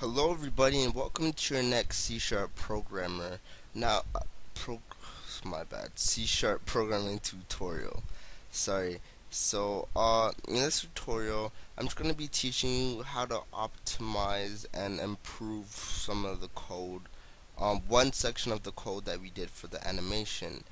Hello everybody and welcome to your next C Sharp programmer. Now, uh, pro my bad, C Sharp programming tutorial. Sorry. So, uh, in this tutorial, I'm just going to be teaching you how to optimize and improve some of the code. Um, one section of the code that we did for the animation.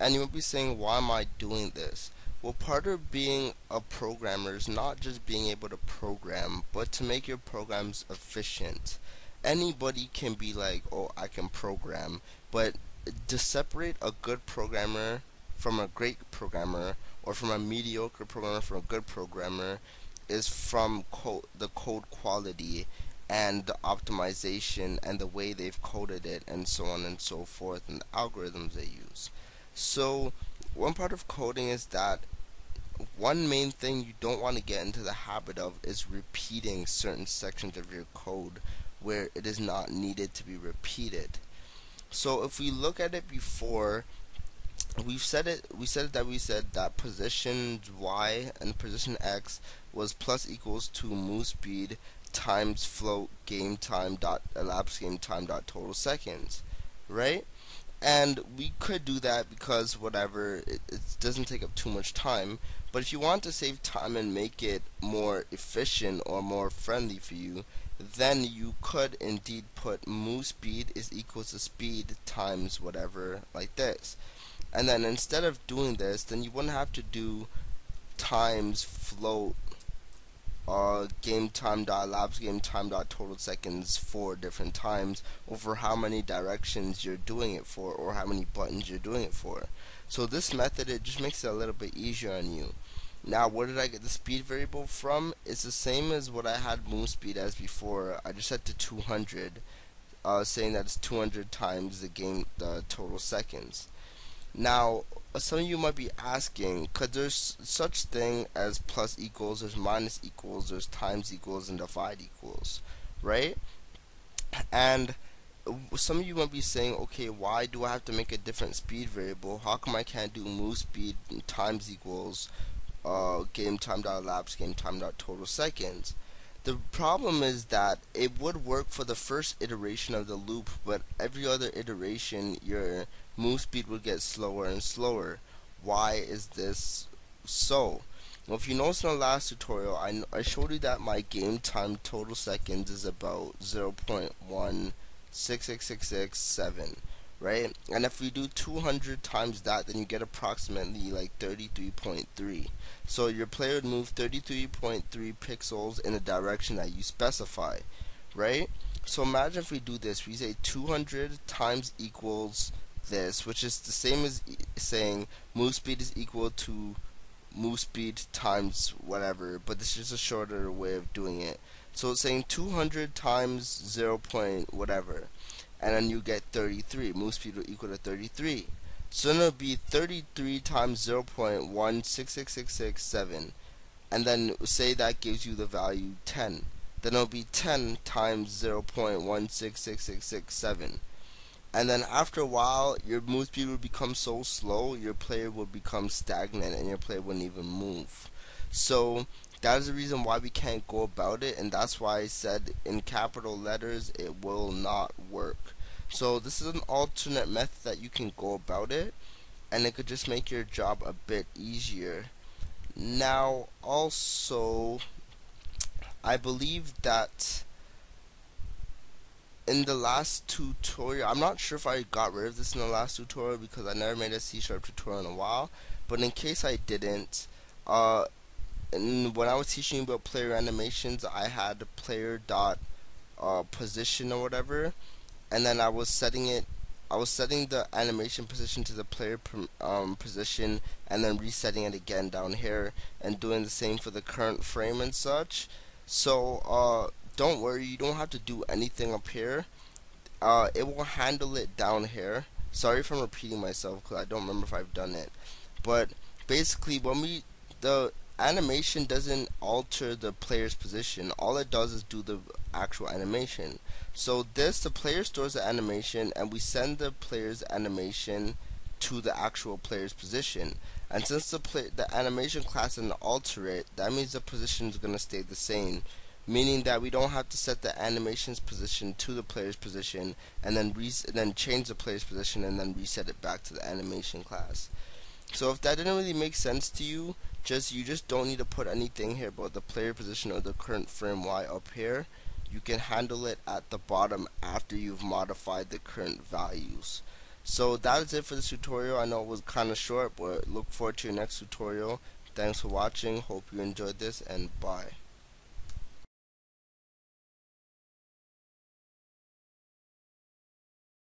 And you will be saying, why am I doing this? Well, part of being a programmer is not just being able to program, but to make your programs efficient. Anybody can be like, oh, I can program, but to separate a good programmer from a great programmer, or from a mediocre programmer from a good programmer, is from code, the code quality and the optimization and the way they've coded it, and so on and so forth, and the algorithms they use. So, one part of coding is that one main thing you don't want to get into the habit of is repeating certain sections of your code where it is not needed to be repeated. So if we look at it before, we've said it we said that we said that position y and position x was plus equals to move speed times float game time dot elapsed game time dot total seconds right and we could do that because whatever it, it, doesn't take up too much time. But if you want to save time and make it more efficient or more friendly for you then you could indeed put move speed is equal to speed times whatever like this. And then instead of doing this then you wouldn't have to do times float uh, game time dot elapsed game time dot total seconds four different times over how many directions you're doing it for or how many buttons you're doing it for. So this method it just makes it a little bit easier on you. Now where did I get the speed variable from? It's the same as what I had move speed as before. I just set to 200 uh, saying that it's 200 times the game the total seconds. Now, some of you might be asking, because there's such thing as plus equals, there's minus equals, there's times equals, and divide equals, right? And some of you might be saying, okay, why do I have to make a different speed variable? How come I can't do move speed times equals uh, game time dot elapsed, game time dot total seconds? The problem is that it would work for the first iteration of the loop, but every other iteration your move speed would get slower and slower. Why is this so? Well, if you notice in the last tutorial, I, I showed you that my game time total seconds is about 0.166667 right? And if we do 200 times that, then you get approximately like 33.3. So your player would move 33.3 pixels in the direction that you specify, right? So imagine if we do this, we say 200 times equals this, which is the same as saying move speed is equal to move speed times whatever, but this is a shorter way of doing it. So it's saying 200 times 0. Point whatever and then you get 33. Move speed will equal to 33. So then it'll be 33 times 0.166667. And then say that gives you the value 10. Then it'll be 10 times 0.166667. And then after a while, your move speed will become so slow, your player will become stagnant and your player wouldn't even move. So that is the reason why we can't go about it, and that's why I said in capital letters it will not work. So this is an alternate method that you can go about it, and it could just make your job a bit easier. Now, also, I believe that in the last tutorial, I'm not sure if I got rid of this in the last tutorial because I never made a C Sharp tutorial in a while, but in case I didn't, uh, when I was teaching about player animations, I had player dot uh, position or whatever, and then I was setting it. I was setting the animation position to the player um, position, and then resetting it again down here, and doing the same for the current frame and such. So uh, don't worry, you don't have to do anything up here. Uh, it will handle it down here. Sorry if I'm repeating myself because I don't remember if I've done it. But basically, when we the animation doesn't alter the player's position. All it does is do the actual animation. So this, the player stores the animation and we send the player's animation to the actual player's position. And since the play, the animation class didn't alter it, that means the position is going to stay the same. Meaning that we don't have to set the animation's position to the player's position and then then change the player's position and then reset it back to the animation class. So if that didn't really make sense to you, just you just don't need to put anything here about the player position or the current frame Y up here. You can handle it at the bottom after you've modified the current values. So that is it for this tutorial. I know it was kind of short, but look forward to your next tutorial. Thanks for watching. Hope you enjoyed this and bye.